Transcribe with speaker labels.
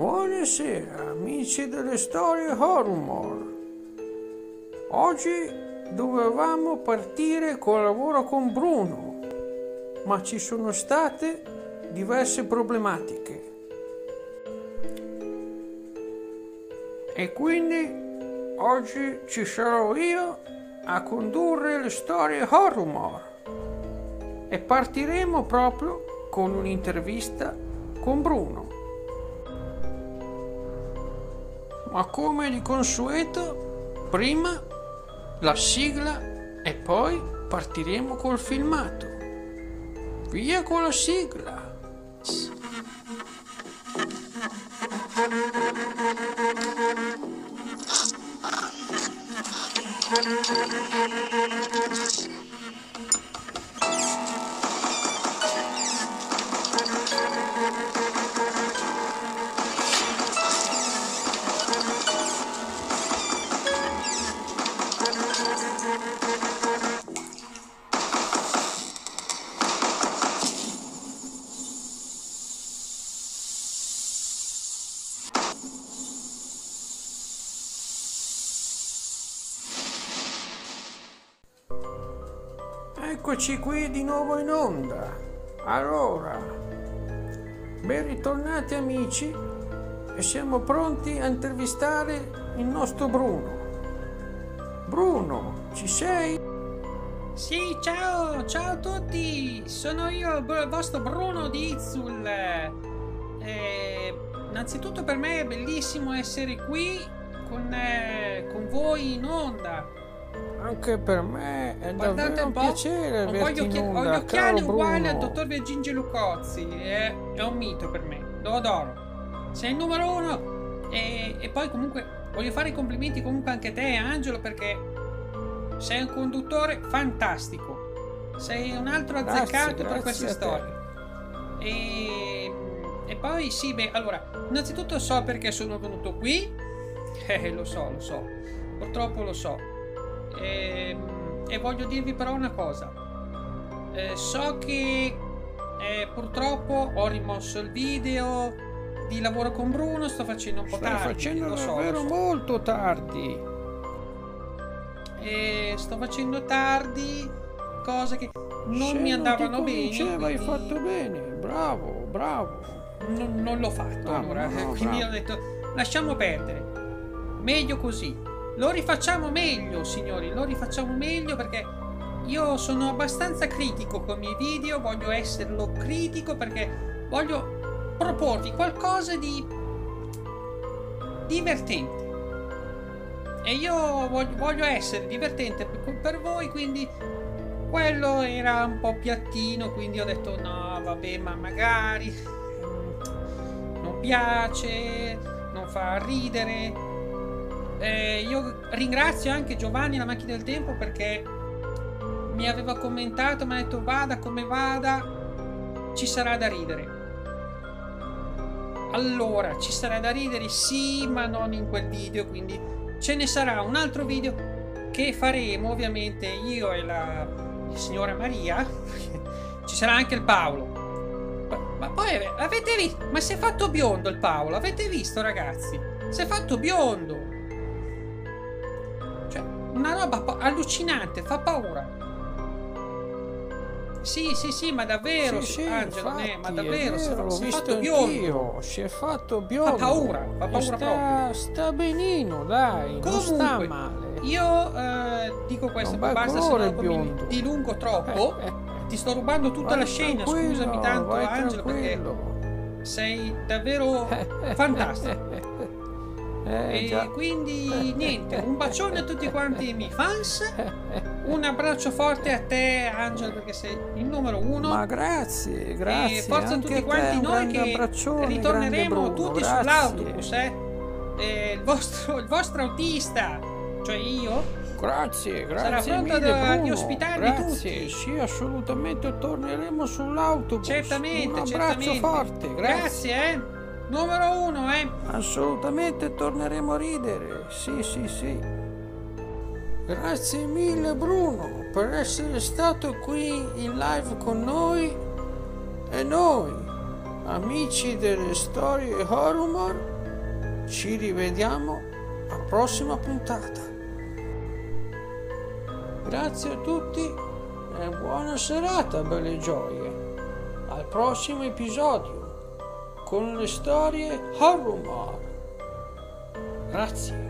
Speaker 1: Buonasera amici delle storie Horror. Oggi dovevamo partire col lavoro con Bruno, ma ci sono state diverse problematiche. E quindi oggi ci sarò io a condurre le storie Horror. E partiremo proprio con un'intervista con Bruno. Ma come di consueto, prima la sigla e poi partiremo col filmato. Via con la sigla! Eccoci qui di nuovo in onda. Allora, ben ritornati amici e siamo pronti a intervistare il nostro Bruno. Bruno, ci sei?
Speaker 2: Sì, ciao, ciao a tutti, sono io, il vostro Bruno di Izzul. Eh, innanzitutto per me è bellissimo essere qui con, eh, con voi in onda.
Speaker 1: Anche per me è
Speaker 2: Guardate
Speaker 1: davvero un
Speaker 2: po',
Speaker 1: piacere
Speaker 2: ho
Speaker 1: averti
Speaker 2: gli,
Speaker 1: in
Speaker 2: occhi- ho
Speaker 1: onda,
Speaker 2: gli occhiali
Speaker 1: caro
Speaker 2: uguali al
Speaker 1: Bruno.
Speaker 2: dottor Virgingio Lucozzi, è, è un mito per me, lo adoro. Sei il numero uno e, e poi comunque voglio fare i complimenti comunque anche a te Angelo perché sei un conduttore fantastico, sei un altro
Speaker 1: Grazie,
Speaker 2: azzeccato per
Speaker 1: grazie
Speaker 2: queste
Speaker 1: a te.
Speaker 2: storie. E, e poi sì, beh, allora, innanzitutto so perché sono venuto qui, eh, lo so, lo so, purtroppo lo so. Ehm, E, voglio dirvi però una cosa. Eh, so che eh, purtroppo ho rimosso il video di lavoro con Bruno, sto facendo un po'
Speaker 1: Stai
Speaker 2: tardi.
Speaker 1: facendo
Speaker 2: lo so, lo
Speaker 1: davvero
Speaker 2: so.
Speaker 1: molto tardi.
Speaker 2: E sto facendo tardi, cose che non
Speaker 1: Se
Speaker 2: mi andavano
Speaker 1: non
Speaker 2: bene.
Speaker 1: convinceva, hai
Speaker 2: quindi
Speaker 1: fatto bene. Bravo, bravo.
Speaker 2: Non, non l'ho fatto
Speaker 1: Ah,
Speaker 2: allora.
Speaker 1: no,
Speaker 2: quindi
Speaker 1: bravo.
Speaker 2: ho detto lasciamo perdere. Meglio così. Lo rifacciamo meglio, signori, lo rifacciamo meglio perché io sono abbastanza critico con i miei video, voglio esserlo critico perché voglio proporvi qualcosa di divertente. E io voglio, voglio essere divertente per, voi, quindi quello era un po' piattino, quindi ho detto no, vabbè, ma magari non piace, non fa ridere. Eh, io ringrazio anche Giovanni la macchina del tempo perché mi aveva commentato, mi ha detto vada come vada, ci sarà da ridere. Allora, ci sarà da ridere, sì, ma non in quel video, quindi ce ne sarà un altro video che faremo ovviamente io e la signora Maria. ci sarà anche il Paolo. Ma, poi avete visto? Ma si è fatto biondo il Paolo, avete visto ragazzi? Si è fatto biondo. Una roba pa- allucinante, fa paura. Sì, sì, sì, ma davvero,
Speaker 1: Sì, sì,
Speaker 2: Angelo,
Speaker 1: infatti,
Speaker 2: eh, ma davvero, si,
Speaker 1: vero,
Speaker 2: si è fatto biondo.
Speaker 1: anch'io, Si è fatto biondo.
Speaker 2: paura, fa paura
Speaker 1: sta, sta benino, dai, non sta
Speaker 2: Comunque,
Speaker 1: male.
Speaker 2: Io eh, dico questo,
Speaker 1: bel
Speaker 2: basta, se
Speaker 1: colore
Speaker 2: no poi mi dilungo troppo.
Speaker 1: Eh, eh,
Speaker 2: Ti sto rubando tutta
Speaker 1: vai
Speaker 2: la scena, scusami tanto Angelo, perché
Speaker 1: tranquillo.
Speaker 2: sei davvero fantastico.
Speaker 1: Eh,
Speaker 2: E
Speaker 1: già.
Speaker 2: quindi niente, un bacione a tutti quanti i miei fans, un abbraccio forte a te Angelo perché sei il numero uno.
Speaker 1: Ma grazie, grazie.
Speaker 2: e forza a tutti
Speaker 1: te,
Speaker 2: quanti
Speaker 1: un
Speaker 2: noi che ritorneremo tutti
Speaker 1: grazie.
Speaker 2: sull'autobus, eh? Eh, il, vostro, il vostro autista, cioè io,
Speaker 1: Grazie, grazie
Speaker 2: Sarà pronto
Speaker 1: mille,
Speaker 2: ad-
Speaker 1: Bruno.
Speaker 2: di ospitarvi
Speaker 1: grazie,
Speaker 2: tutti.
Speaker 1: sì, assolutamente torneremo sull'autobus.
Speaker 2: certamente,
Speaker 1: Un abbraccio
Speaker 2: certamente.
Speaker 1: forte, grazie.
Speaker 2: Grazie, eh? Numero uno, eh?
Speaker 1: Assolutamente torneremo a ridere, sì, sì, sì. Grazie mille Bruno per essere stato qui in live con noi e noi amici delle storie horror, ci rivediamo alla prossima puntata. Grazie a tutti e buona serata, belle gioie. Al prossimo episodio con le storie horror. Grazie.